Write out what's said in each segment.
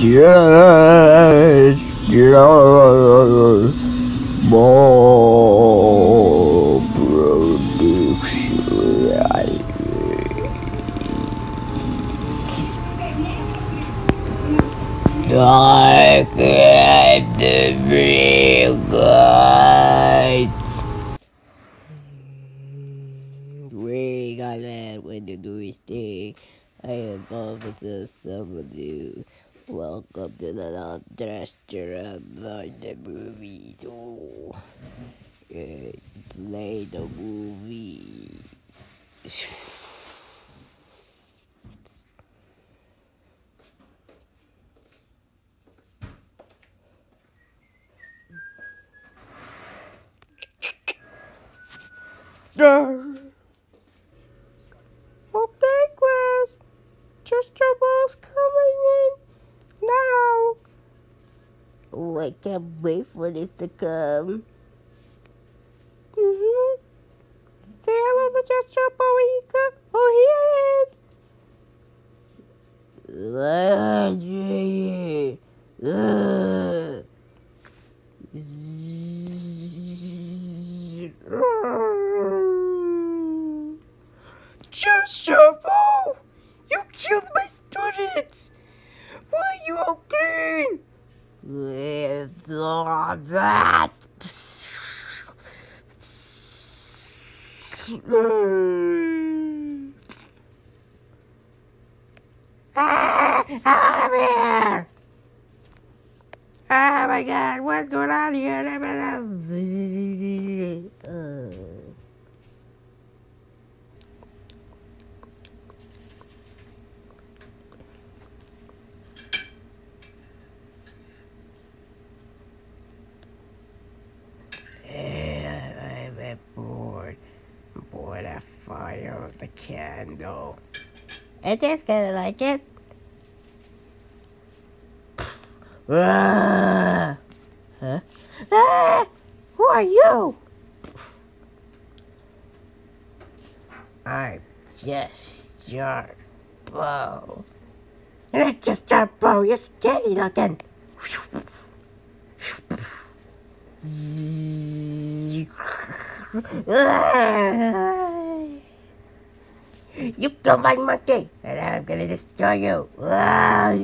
Just, just more production. I grab the real guys. We got that when to do thing. I am Officer Somebody. Welcome to the Restaurant of the movie. Oh, yeah, play the movie. Okay, class. Just trouble's coming in now. Oh, I can't wait for this to come. Mm-hmm. Say hello to Just Trouble when he comes. Oh, here it is. Ugh. Just Trouble! You killed my students! Why are you all clean? With all that. ah, out of here! Oh my god, what's going on here? Uh. Yeah, I'm bored. Bored of fire of the candle. I just kinda like it. Ah! Huh? Ah! Who are you? I'm just your bow. You're not JusJarBo, you're scary looking. You killed my monkey, and I'm gonna destroy you. I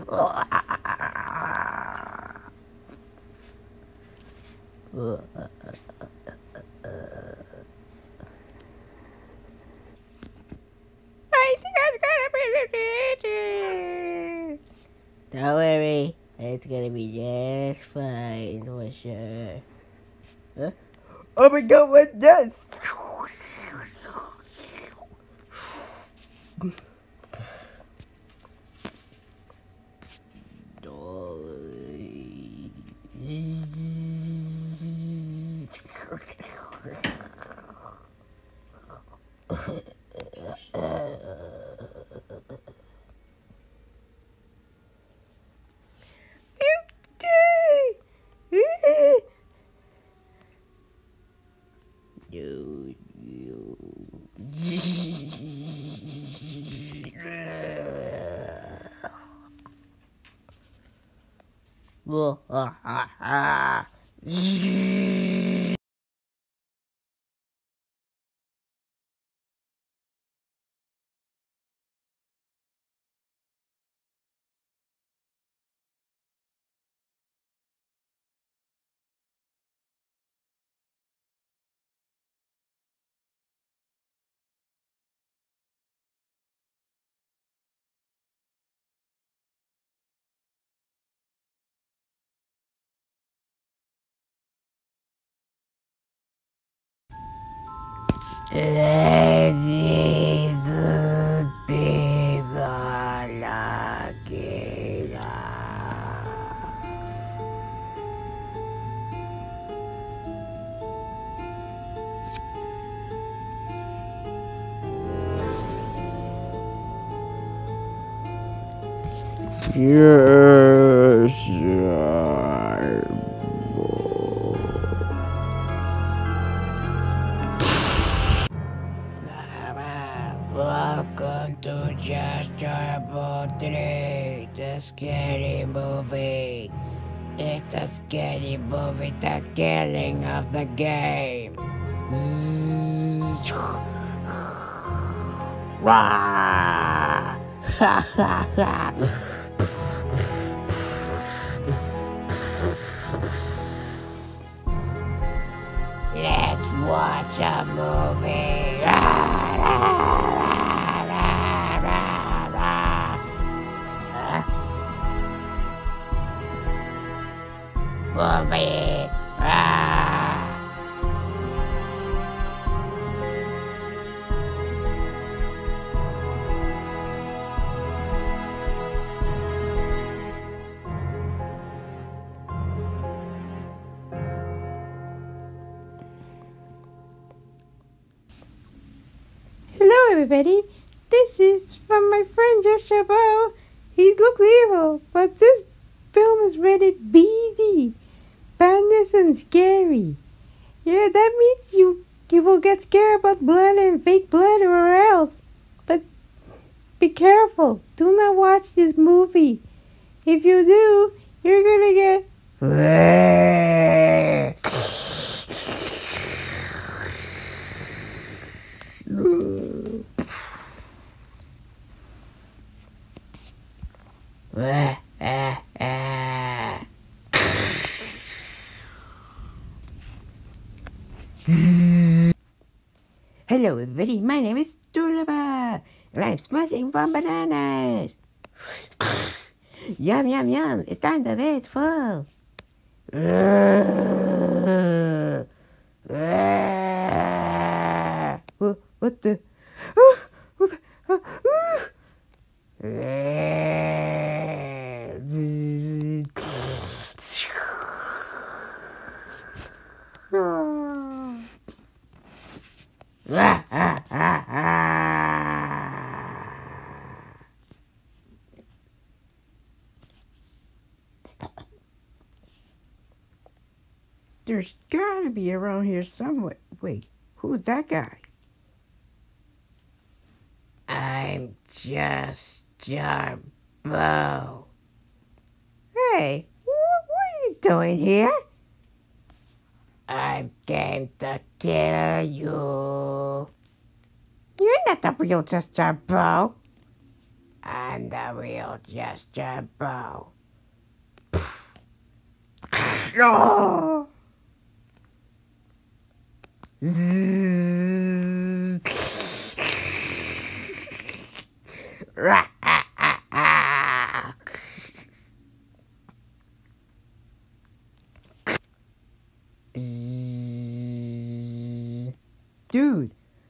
think I'm gonna be the Don't worry, it's gonna be just fine for sure. Huh? Oh my god, what's this? No, Ready rah. Huh? Rah. Hello, everybody. This is from my friend Joshua Bow. He looks evil, but this film is rated BD. Badness and scary. Yeah, that means you you will get scared about blood and fake blood or else. But be careful. Do not watch this movie. If you do, you're gonna get Wah, ah, ah. Hello, everybody. My name is Dulaba, and I'm smashing from bananas. yum, yum, yum. It's time to be full. what, what the? Ah, what the? ah, ah. Wah, ah, ah, ah. There's gotta be around here somewhere. Wait, who's that guy? I'm just Jarbo. Hey, what, what are you doing here? I came to kill you. You're not the real Sister Bo. I'm the real JusJarBo. Oh. Rah, ah, ah, ah. Dude,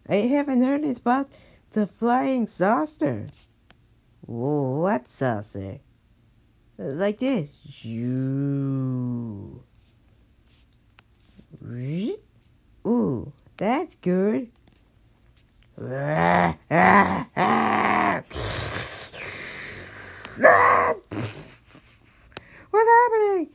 I haven't heard about the flying saucer. What saucer? Like this. Shoo. Ooh, that's good. What's happening?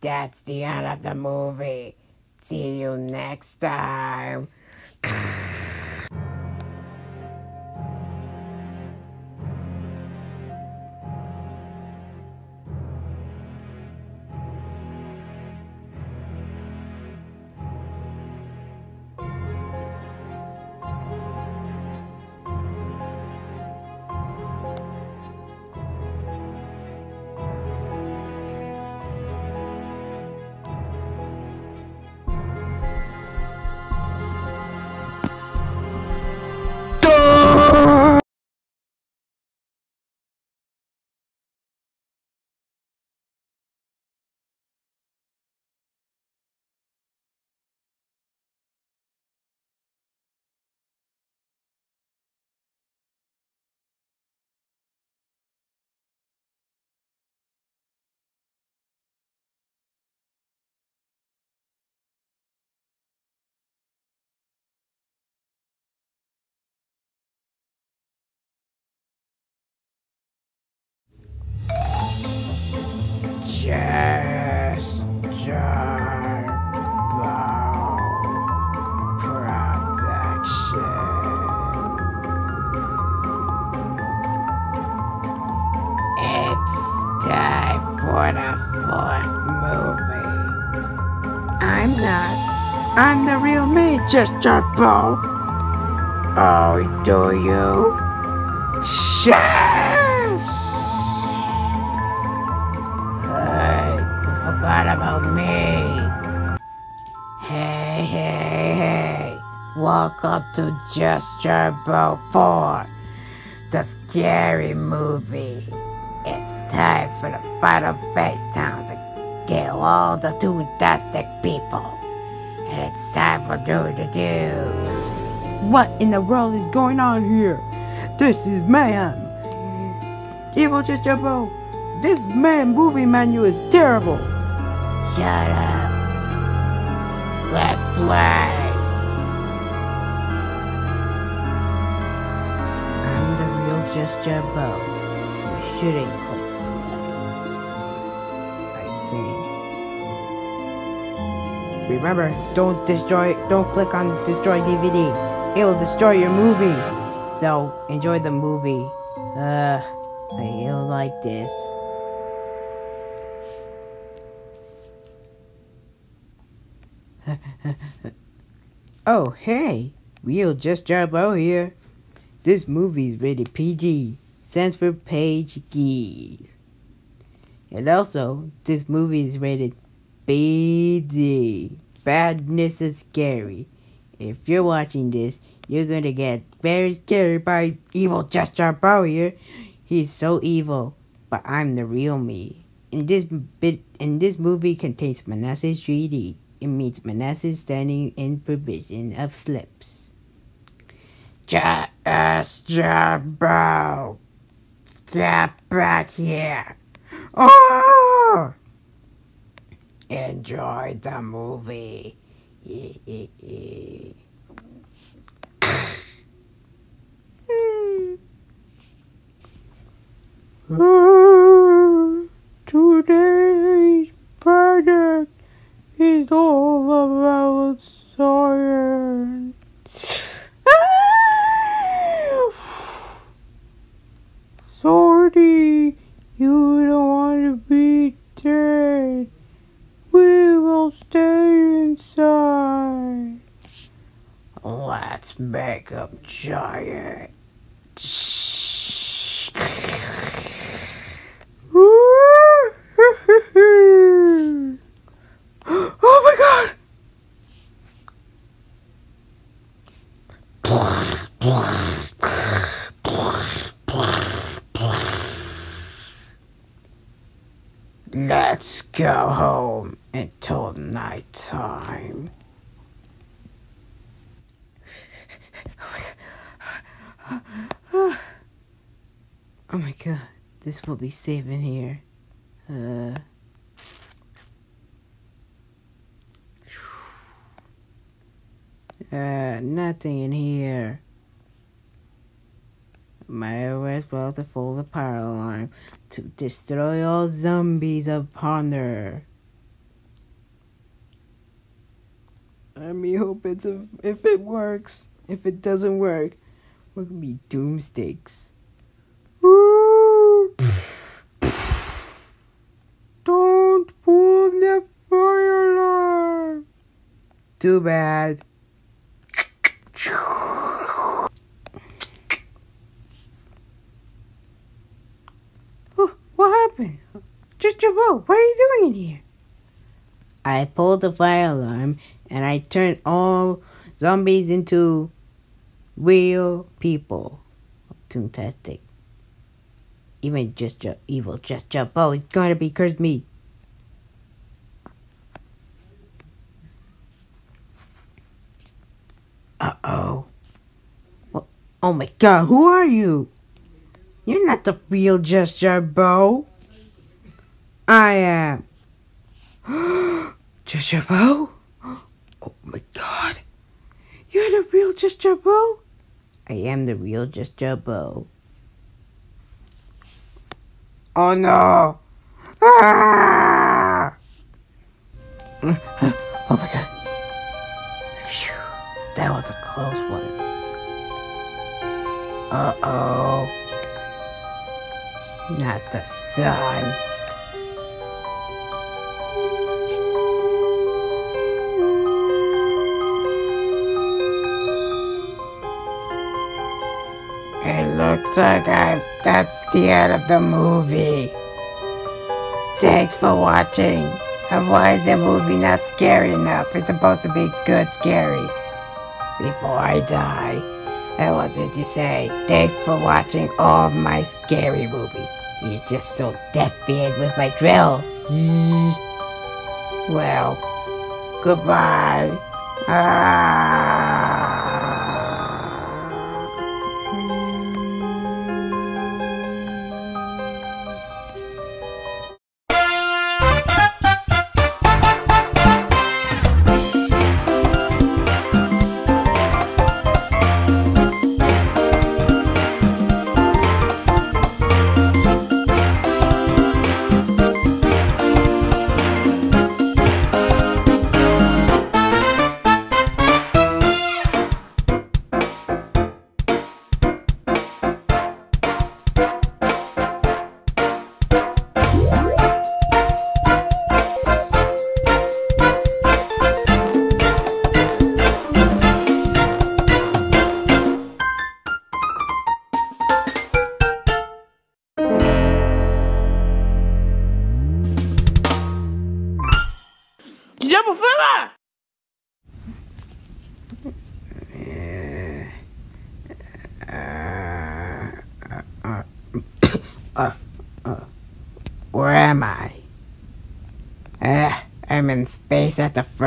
That's the end of the movie. See you next time. Just It's time for the fourth movie. I'm not. I'm the real me, just Bo. Oh, do you? Yes! Forgot about me. Hey, hey, hey. Welcome to Just Bo 4, the scary movie. It's time for the final face down to kill all the fantastic people. And it's time for do to do. What in the world is going on here? This is mayhem. Evil Chichabo, this man movie menu is terrible. Shut up. Let's play. I'm the real JusJarBo. You shouldn't click play. I think. Remember, don't destroy, don't click on destroy DVD. It will destroy your movie. So enjoy the movie. Uh, I don't like this. oh, hey, Real JusJarBo here. This movie is rated PG, stands for Page Geese. And also, this movie is rated BD. Badness is scary. If you're watching this, you're gonna get very scared by evil JusJarBo here. He's so evil, but I'm the real me. And this bit, in this movie contains Manases 3D. It means Manases standing in provision of slips. JusJarBo, get back here. Oh! Enjoy the movie. Today's project is all about science. Sorry, you don't want to be dead. We will stay inside. Let's make a giant. oh my god! Let's go home until night time. Oh my god, this will be safe in here. Uh. Uh, nothing in here. Might as well to fold the power alarm to destroy all zombies upon her. I mean, hope it's a, if it works. If it doesn't work, we're gonna be doomsticks. Don't pull the fire alarm. Too bad. What happened? Just your boat. What are you doing in here? I pulled the fire alarm and I turned all zombies into real people. Fantastic. Even just your evil just your bow is gonna be cursed me. Uh oh. Well, oh my god, who are you? You're not the real Just Bow. I am. Just Bow? Oh my god. You're the real Just Bow? I am the real Just Bow. Oh no! Ah! Oh my god. That was a close one. Uh oh. Not the sun. It looks like I that's the end of the movie. Thanks for watching. And why is the movie not scary enough? It's supposed to be good scary. Before I die, I wanted to say thanks for watching all of my scary movies. You're just so deaf-eared with my drill. Zzz. Well, goodbye. Ah.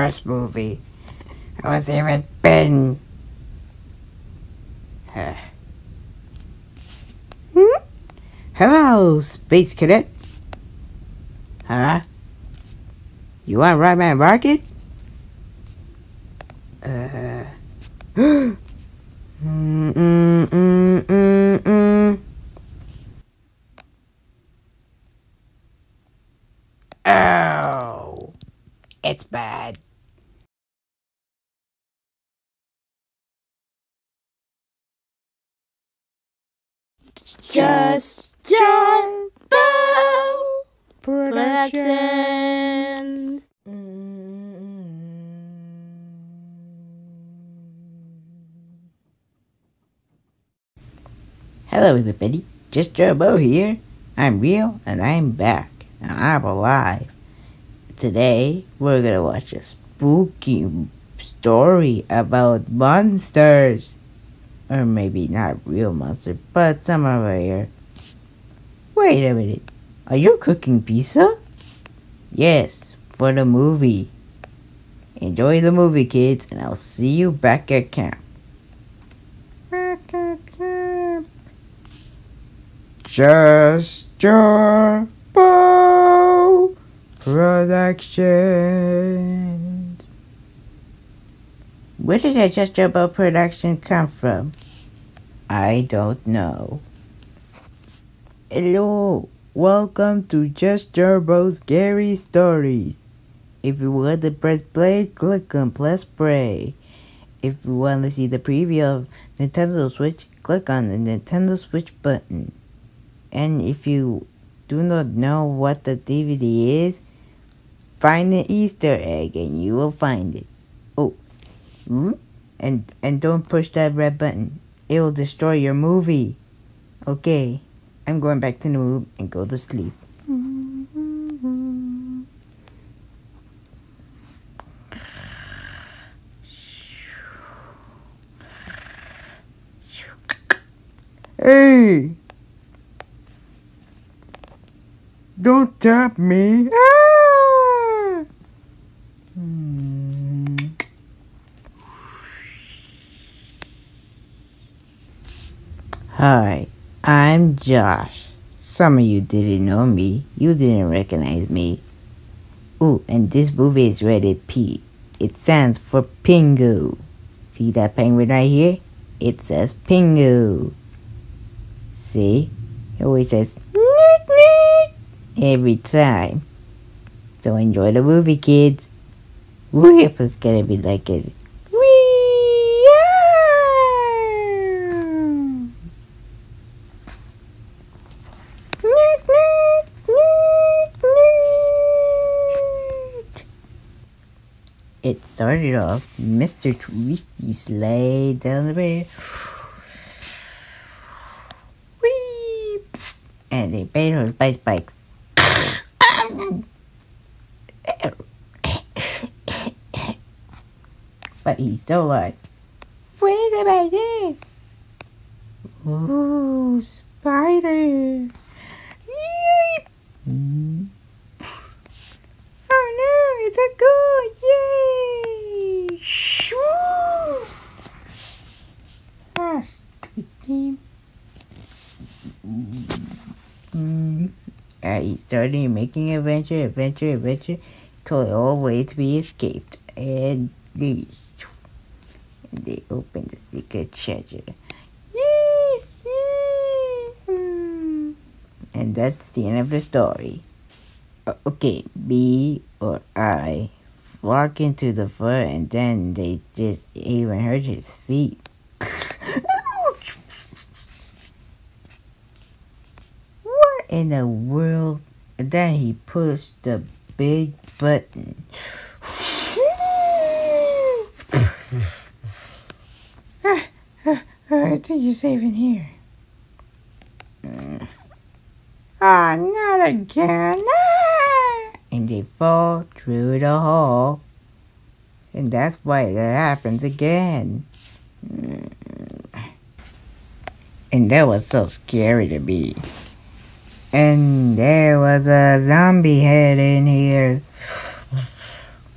First movie. I was even been. Uh. Hmm? Hello, Space Cadet. Huh? You want to ride my rocket? Uh. mm, mm, mm, mm, mm. Oh, it's bad. Just John Bow Productions. Hello, everybody. Just Joe Bo here. I'm real and I'm back and I'm alive. Today, we're gonna watch a spooky story about monsters. Or maybe not real monsters, but some are here. Wait a minute. Are you cooking pizza? Yes, for the movie. Enjoy the movie, kids, and I'll see you back at camp. Back at camp. Gesture Bow Productions. Where did that JusJarBo production come from? I don't know. Hello, welcome to JusJarBo's Scary Stories. If you want to press play, click on press play. If you want to see the preview of Nintendo Switch, click on the Nintendo Switch button. And if you do not know what the DVD is, find the Easter egg and you will find it. And and don't push that red button. It will destroy your movie. Okay, I'm going back to the room and go to sleep. Hey! Don't tap me! Ah! Hmm. Hi, I'm Josh. Some of you didn't know me. You didn't recognize me. Ooh, and this movie is rated P. It stands for Pingu. See that penguin right here? It says Pingu. See? It always says neat neat every time. So enjoy the movie, kids. We hope it's gonna be like it. We are. Nerd, nerd, nerd, nerd. It started off Mr. Twisty sleigh down the road. Whee! And they paid on spice bikes. but he's still alive. Wait a minute! Ooh, spider! Yeep! Mm. Oh no, it's a goal! Yay! Shoo! Ah, team. Mm. He started making adventure, adventure, adventure, till all ways to be escaped. And these. They opened the secret treasure. Yes, yes. And that's the end of the story. Okay, B or I walk into the foot, and then they just even hurt his feet. what in the world? And then he pushed the big button. I think you're safe in here. Ah, not again. And they fall through the hole. And that's why that happens again. Mm. And that was so scary to me. And there was a zombie head in here.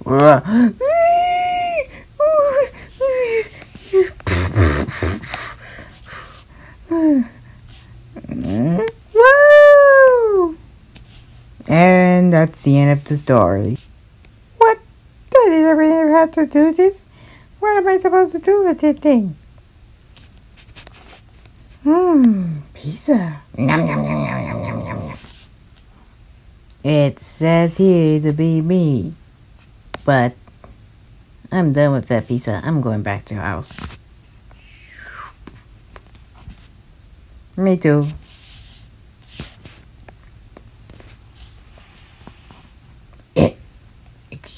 And that's the end of the story. What? Did I ever have to do this? What am I supposed to do with this thing? Hmm, pizza. Nom, nom, nom, nom, nom, nom, nom, nom. It says here to be me. But I'm done with that pizza. I'm going back to the house. Me too.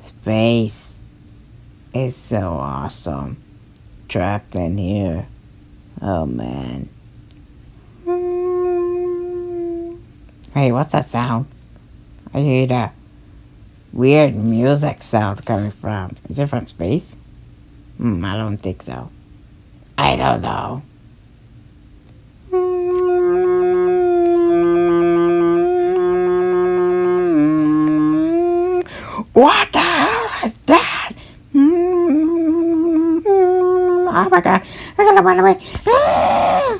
Space is so awesome. Trapped in here. Oh man. Hey, what's that sound? I hear that weird music sound coming from. Is it from space? Hmm, I don't think so. I don't know. What the hell is that? Hmm. Oh my god. I gotta run away. I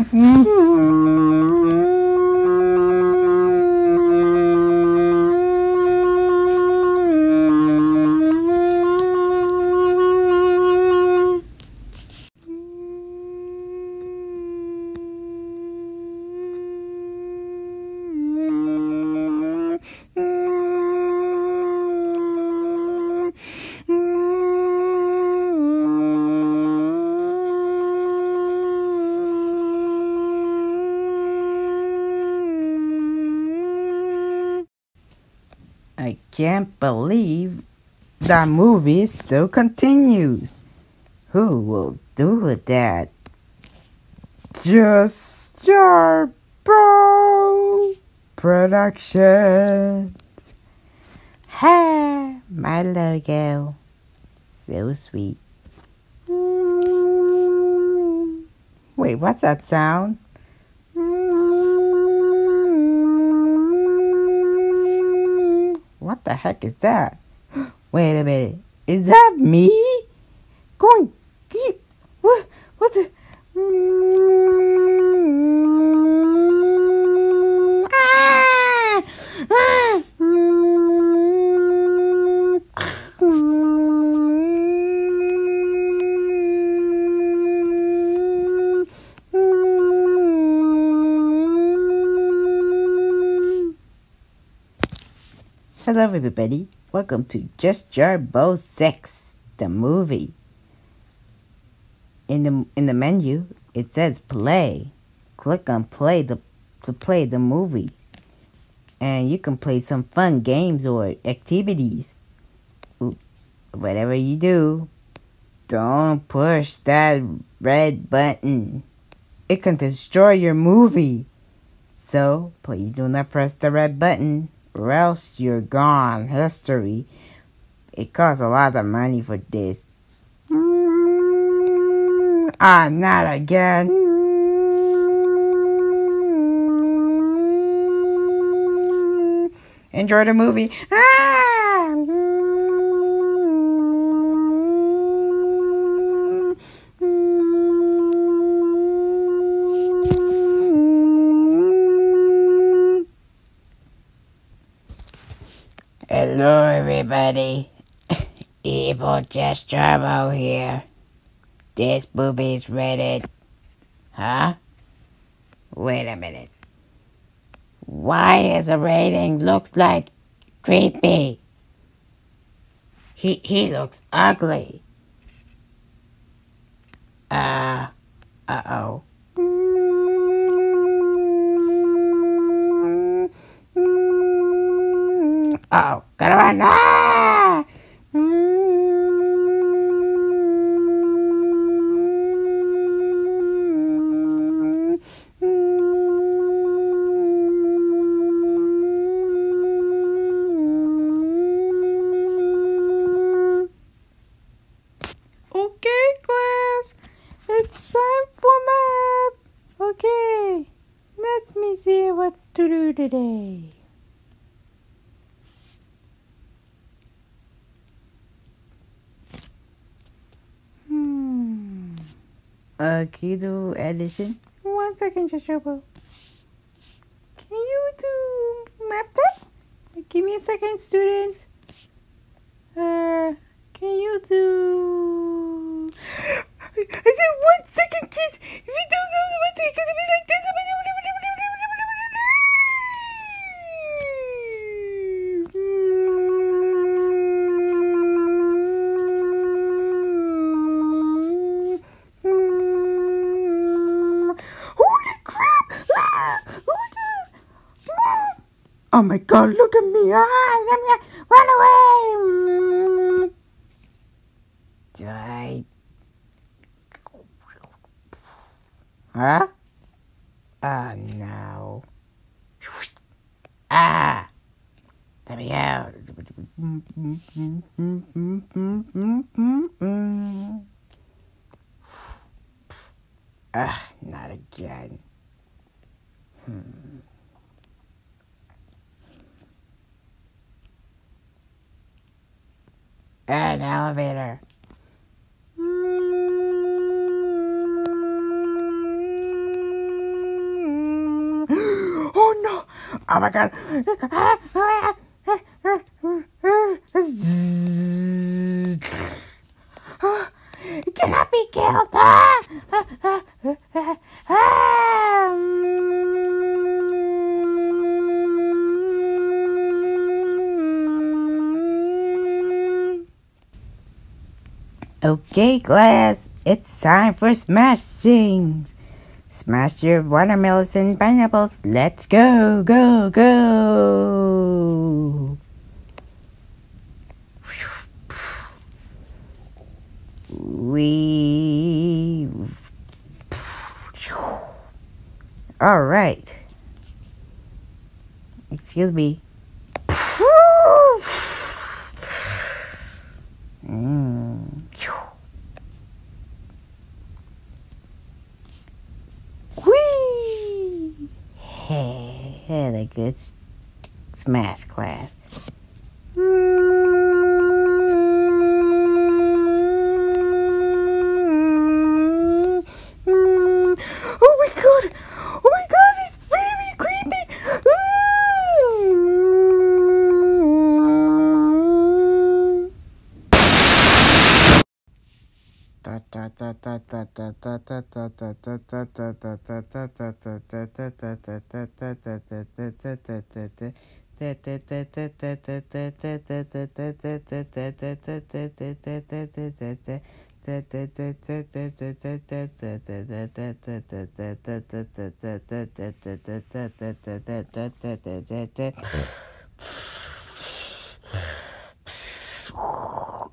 can't believe that movie still continues. Who will do that? JusJarBo Production. Ha, my logo. So sweet. Wait, what's that sound? What the heck is that? Wait a minute. Is that me? Going. What? What the? Mm. Ah! Ah! Hello, everybody. Welcome to JusJarBo Sex, the movie. In the in the menu, it says play. Click on play to to play the movie, and you can play some fun games or activities. Whatever you do, don't push that red button. It can destroy your movie. So please do not press the red button else you're gone. History. It costs a lot of money for this. Mm, ah, not again. Mm, Enjoy the movie. Ah! Everybody. Evil JusJarBo here. This movie's rated. Huh? Wait a minute. Why is the rating looks like creepy? He he looks ugly. Uh uh oh. Oh! Ah! Okay, class. It's time for math. Okay, let me see what to do today. Hmm. Uh, can you do addition? One second, Joshua. Can you do math test? Give me a second, students. Uh, can you do? I said one second, kids. If you don't know the one second, gonna be like this. Holy crap! Ah! Oh my god! Ah! Oh my god, look at me! Ah, let me run away! Die. Huh? Oh no. Ah! Let me out. Ah, not again. An elevator. Oh no! Oh my god! It cannot be killed! Okay, class, it's time for smashing. Smash your watermelons and pineapples. Let's go, go, go. We. All right. Excuse me. Smash class. Oh my god! Oh my god, it's very creepy!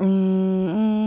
Audio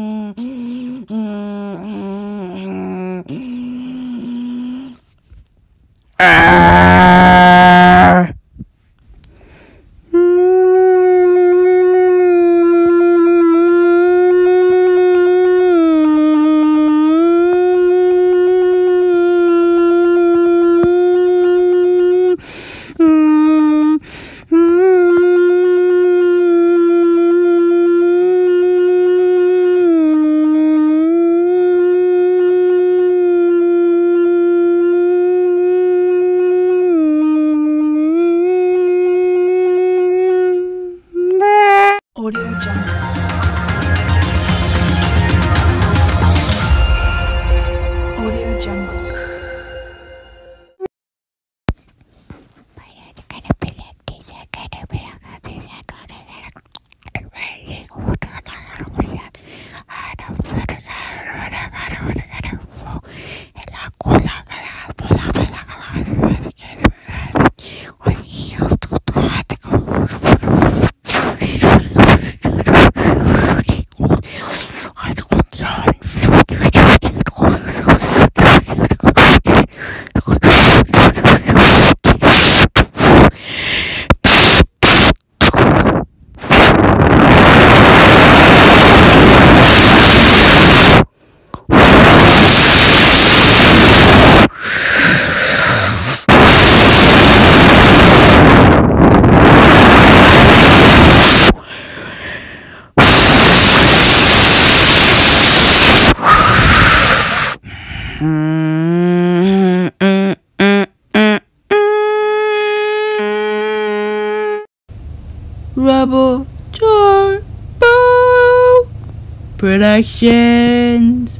Productions.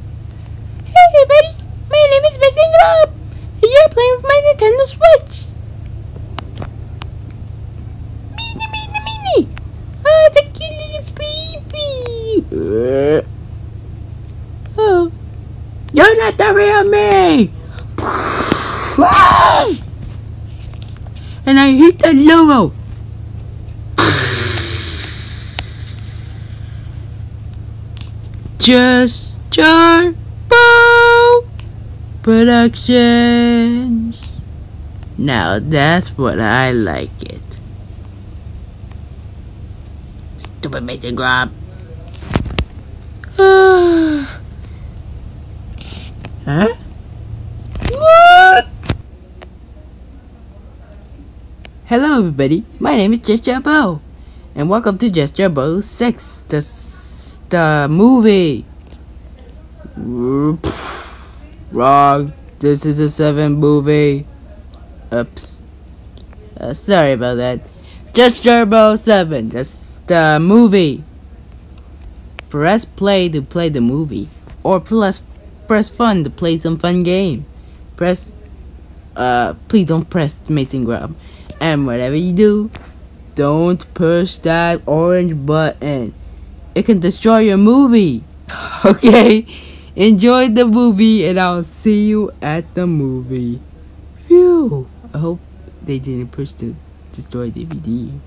Hey everybody, my name is Missing Rob, and you're playing with my Nintendo Switch. Mini, mini, mini. Oh, it's a cute little baby. Oh, you're not the real me. Ah! and I hit the logo. JusJarBo Productions. Now that's what I like it. Stupid Mason Grub. huh? What? Hello everybody, my name is JusJarBo, and welcome to JusJarBo 6, the, movie. Wrong, this is a 7 movie. Oops. Uh, sorry about that. Just Bo 7, the, s- the movie. Press play to play the movie, or press, press fun to play some fun game. Press uh, please don't press Mason Grub. And whatever you do, don't push that orange button. It can destroy your movie. okay? Enjoy the movie and I'll see you at the movie. Phew. I hope they didn't push the destroy DVD.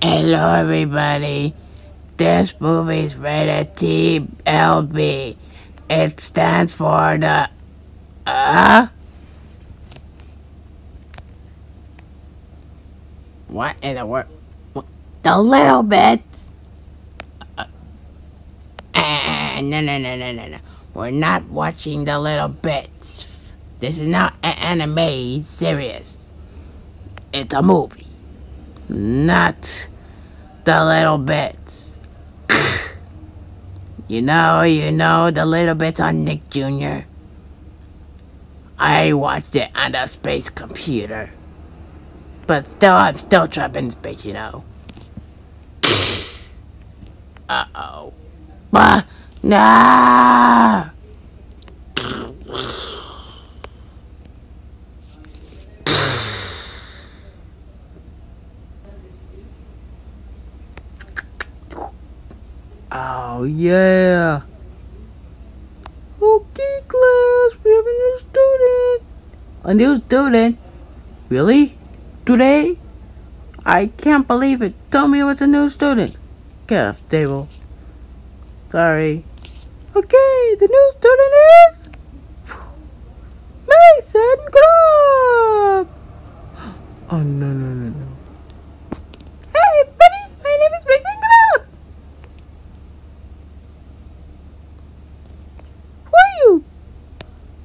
Hello, everybody. This movie's rated TLB. It stands for the. Uh? What in the world? The little bits? Uh, uh, no, no, no, no, no, no. We're not watching the little bits. This is not an anime, it's serious. It's a movie. Not the little bits. You know, you know the little bits on Nick Jr. I watched it on the space computer. But still, I'm still trapped in space, you know. Uh-oh. Ah, nah! Oh, yeah. Okay, class, we have a new student. A new student? Really? Today? I can't believe it. Tell me what's a new student. Get off the table. Sorry. Okay, the new student is... Mason Grubb! Oh, no, no, no, no. Hey, buddy, my name is Mason Grubb! Who are you?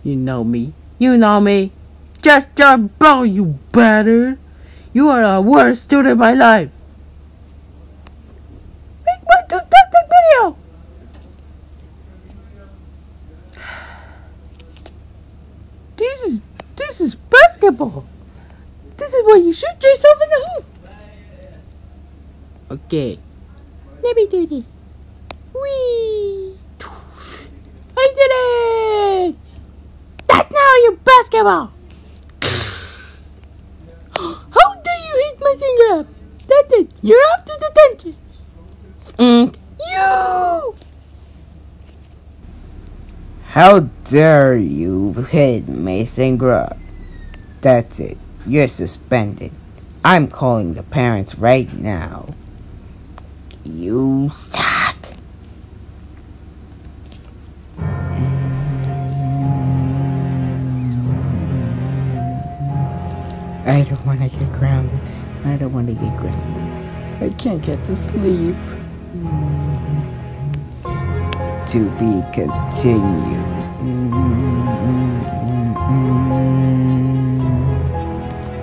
You know me. You know me. Just bro, you bastard. You are the worst student in my life. Make my fantastic video. This is this is basketball. This is where you shoot yourself in the hoop. Okay. Let me do this. Whee! I did it! That's now your basketball! How dare you hit my finger up? That's it. You're off to detention. Mm. You! How dare you hit Mason Grubb? That's it. You're suspended. I'm calling the parents right now. You don't want to get grounded. I don't want to get grounded. I can't get to sleep. To be continued.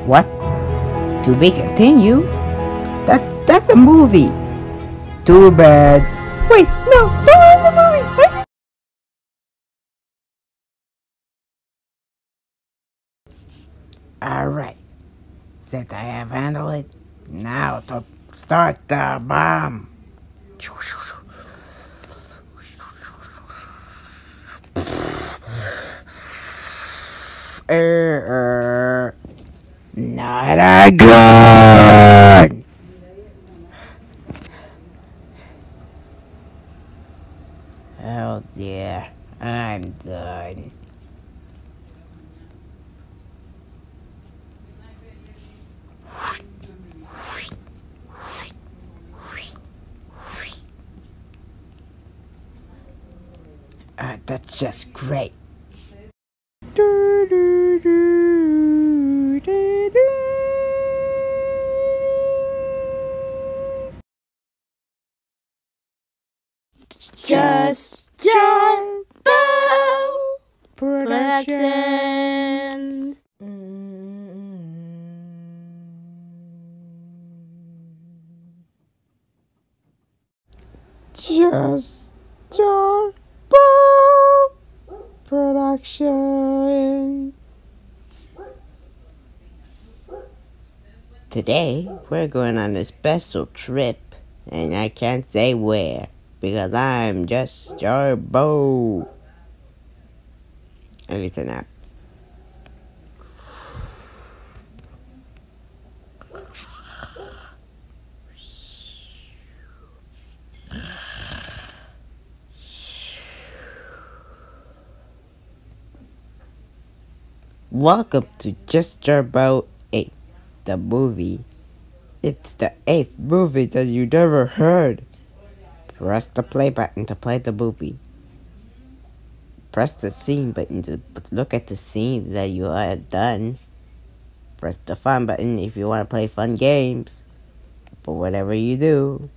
What? To be continued? That that's a movie. Too bad. Wait, no, Since I have handled it, now to start the bomb. Er, not again! Oh dear, I'm done. Uh, that's just great. Just Jump Productions. Just John Production. Today, we're going on a special trip, and I can't say where because I'm JusJarBo. And listen nap. Welcome to JusJarBo 8, the movie. It's the eighth movie that you never heard. Press the play button to play the movie. Press the scene button to look at the scenes that you have done. Press the fun button if you want to play fun games. But whatever you do,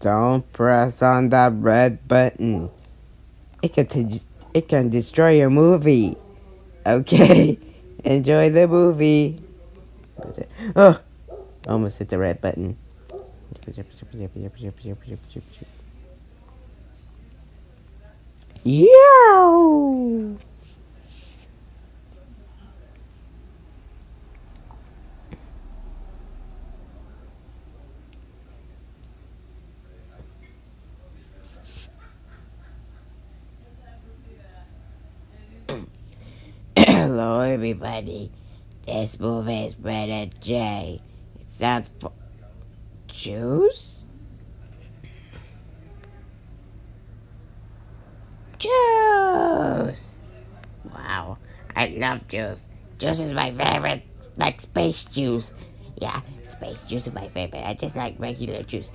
don't press on that red button. It can, it can destroy your movie. Okay? Enjoy the movie. Oh, almost hit the red button. Yow! Hello, everybody. This movie is rated J. It sounds for juice. Juice. Wow, I love juice. Juice is my favorite, like space juice. Yeah, space juice is my favorite. I just like regular juice.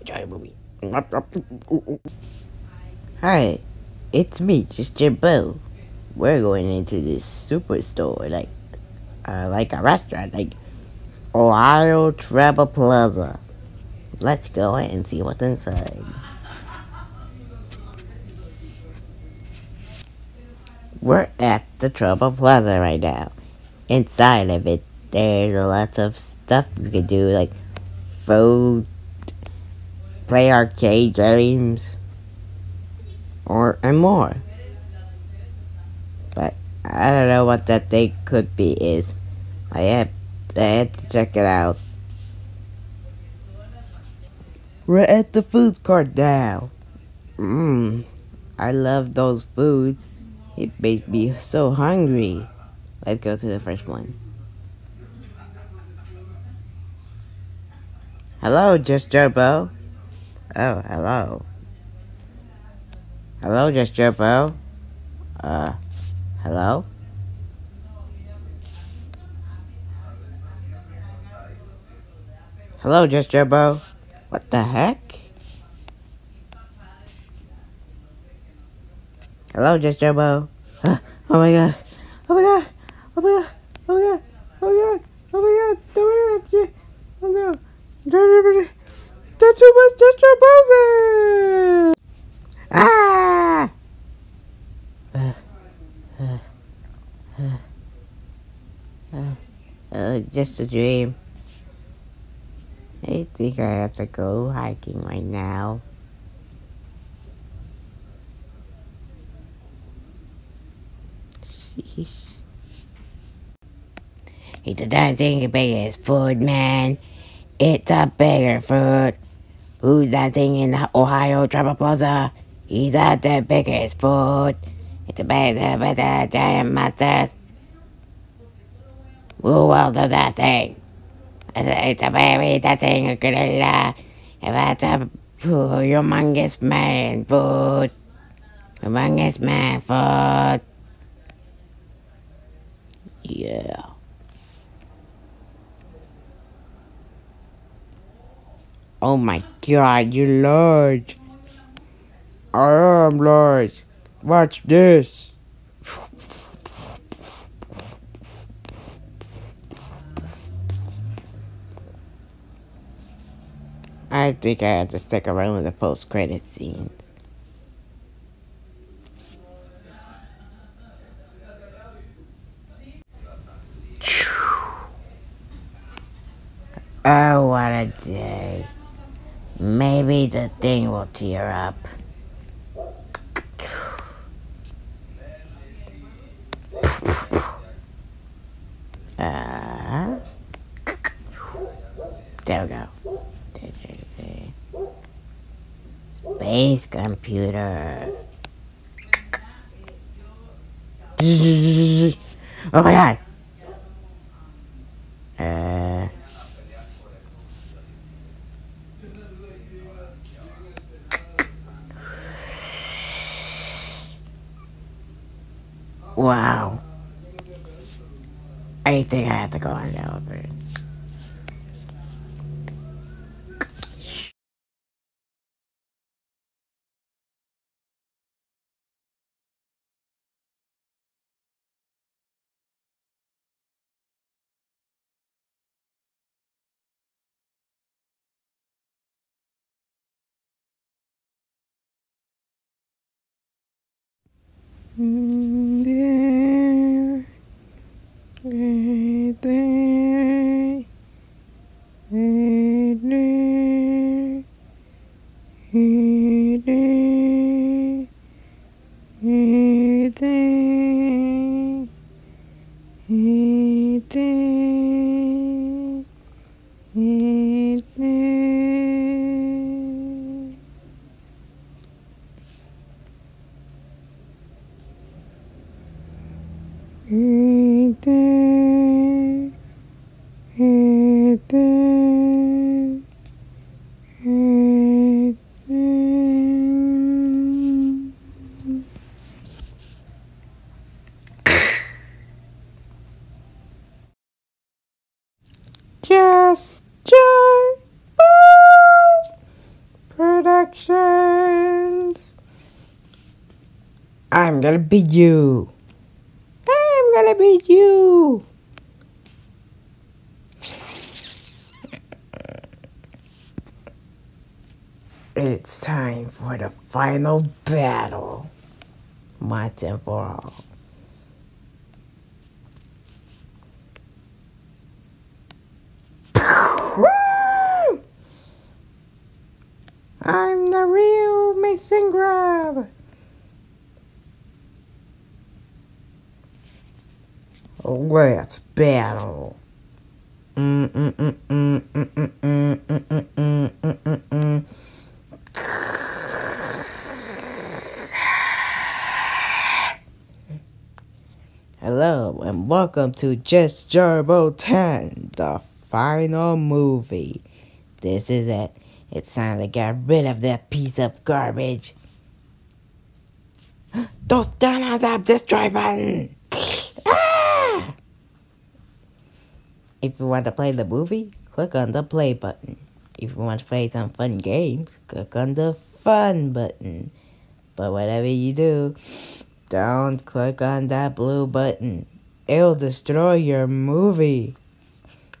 Enjoy movie. Hi, it's me, JusJarBo. We're going into this superstore, like, uh, like a restaurant, like Ohio Travel Plaza. Let's go in and see what's inside. We're at the Travel Plaza right now. Inside of it, there's a lot of stuff you can do, like food, play arcade games, or and more. But I don't know what that thing could be. Is I have I had to check it out. We're at the food court now. Mmm, I love those foods. It makes me so hungry. Let's go to the first one. Hello, JusJarBo. Oh, hello. Hello, JusJarBo. Uh, hello? Hello, JusJarBo. What the heck? Hello, JusJarBo. Uh, oh my god. Oh my god. Oh my god. Oh my god. Oh my god. Oh my god. Oh my god. Oh no. That's too much JusJarBo's Ah! Uh, uh, uh, uh, just a dream. I think I have to go hiking right now. Sheesh. It's a damn thing bigger as food, man. It's a bigger food. Who's that thing in the Ohio Travel Plaza? He's at the biggest food. It's a bigger with the giant monsters. Who will do that thing? It's a, it's a baby, that thing, a gorilla. It's a humongous man food. Humongous man food. Yeah. Oh my god, You're large. I am large. Watch this. I think I have to stick around in the post credit scene. Oh, what a day. Maybe the thing will tear up. Uh, there we go. Space computer. Oh my god. Uh, Wow. I think I have to go on the elevator. Mm, there, right there, right there, right there, right there, right there, right there. Right there, right there, right there. Just Joy Productions. I'm gonna beat you. I'm gonna beat you. It's time for the final battle. For all. Mm, mm. Hello and welcome to JusJarBo 10, the final movie. This is it. It's time to get rid of that piece of garbage. Those donuts have destroy button! Ah! If you want to play the movie, click on the play button. If you want to play some fun games, click on the fun button. But whatever you do, don't click on that blue button. It'll destroy your movie.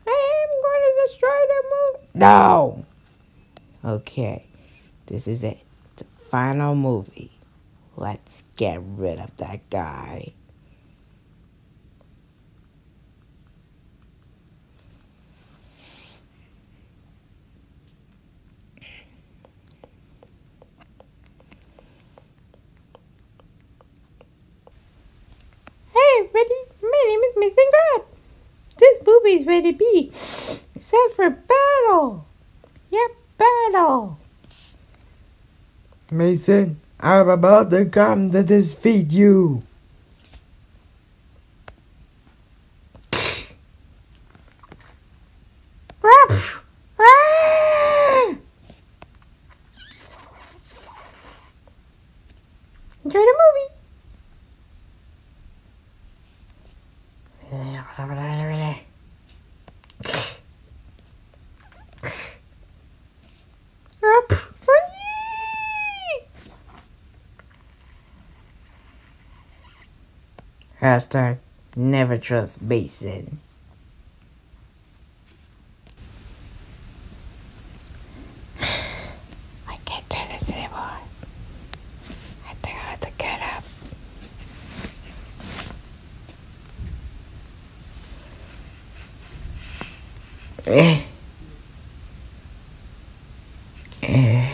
I'm gonna destroy the movie. No! Okay, this is it. The final movie. Let's get rid of that guy. Hey, everybody. My name is Mason Grab. This movie's ready to be. Says for battle. Yep, battle. Mason, I'm about to come to defeat you. Ruff. Ah! Enjoy the movie. Up. Hashtag never trust Mason. I can't do this anymore. I think I have to get up. Eh. Eh.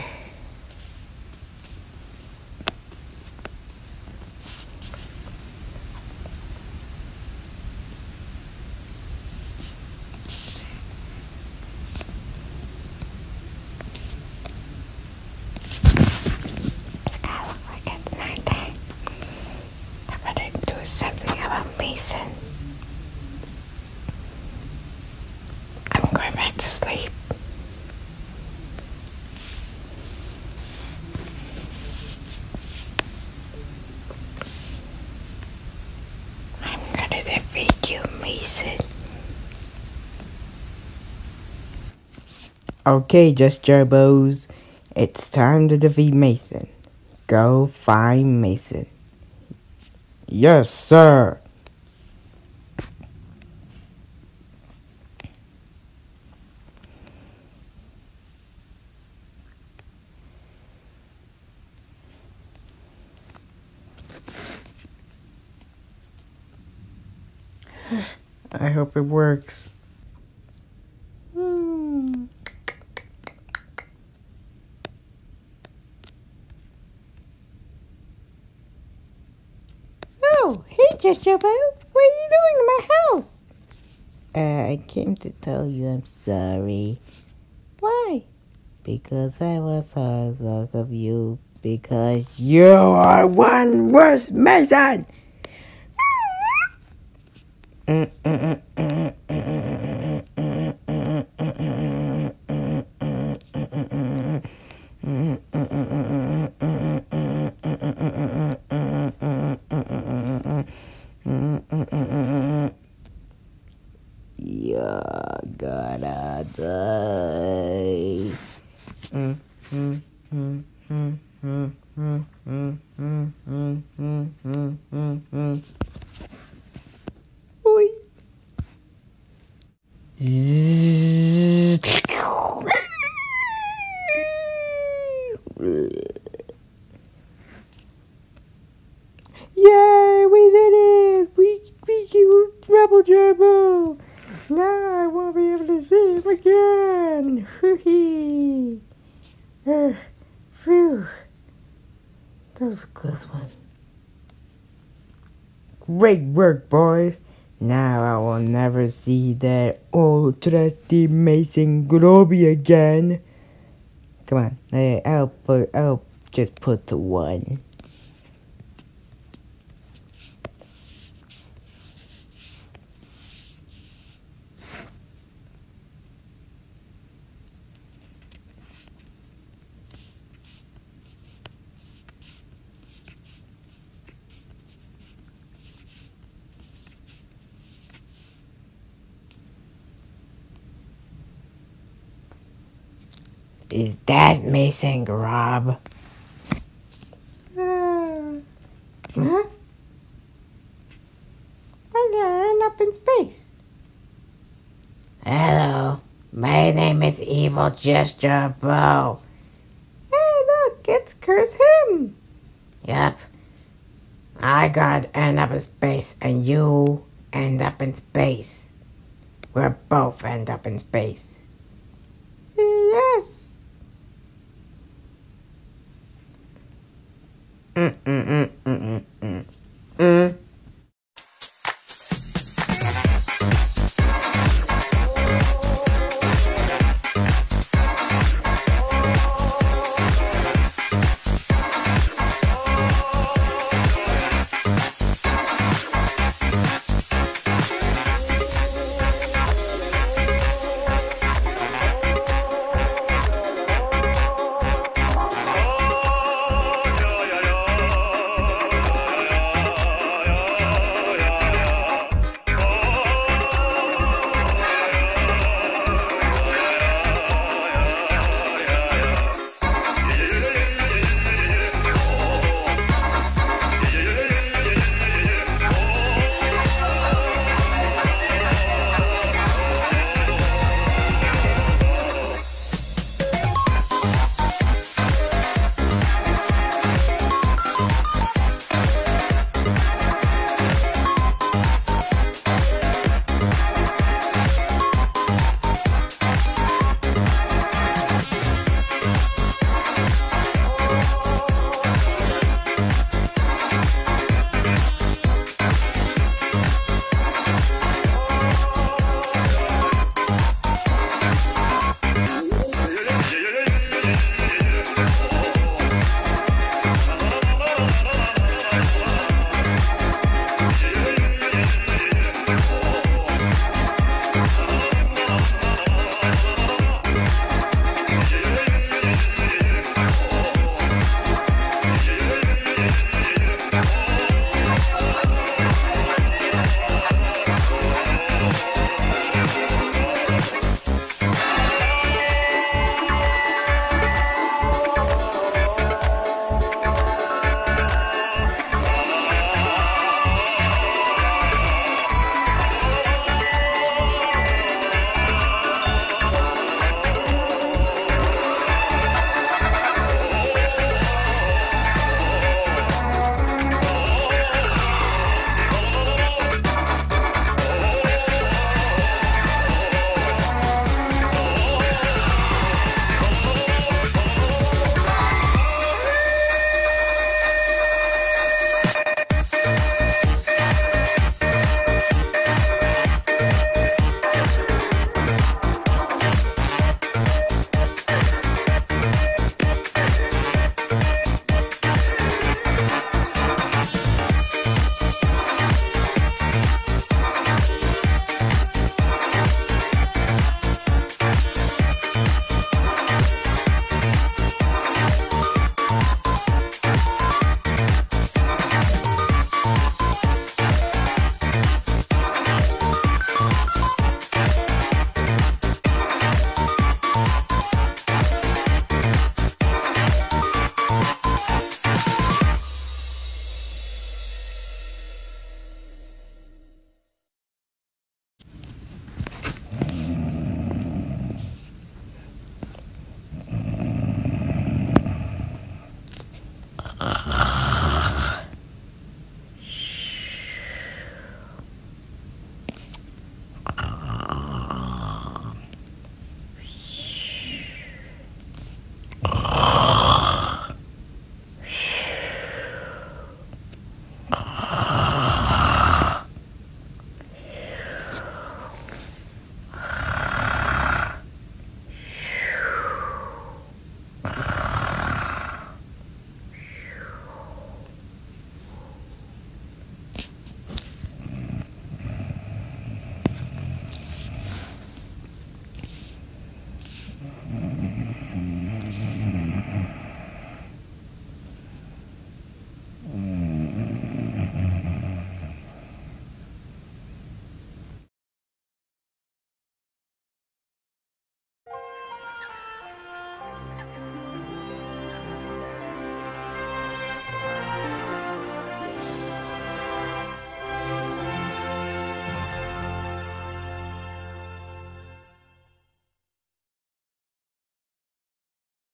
It's gotta look like it's nighttime. I better do something about Mason. I'm going back to sleep. Okay, JusJarBos. It's time to defeat Mason. Go find Mason. Yes, sir. I hope it works. Hmm. Oh, hey, Bow. What are you doing in my house? Uh, I came to tell you I'm sorry. Why? Because I was heartless of you. Because you are one worse Mason! You're gonna die. Oi. Yay, we did it! We we killed Rebel Gerbil! Now I won't be able to see him again! Hoo-hee! Uh, phew. That was a close one. Great work, boys. Now I will never see that old trusty Mason Groby again. Come on, I'll put, I'll just put the one. Is that Mason Grob? Uh, huh? Why did I end up in space? Hello, my name is Evil JusJarBo. Hey, look, it's Curse Him! Yep. I got end up in space and you end up in space. We're both end up in space.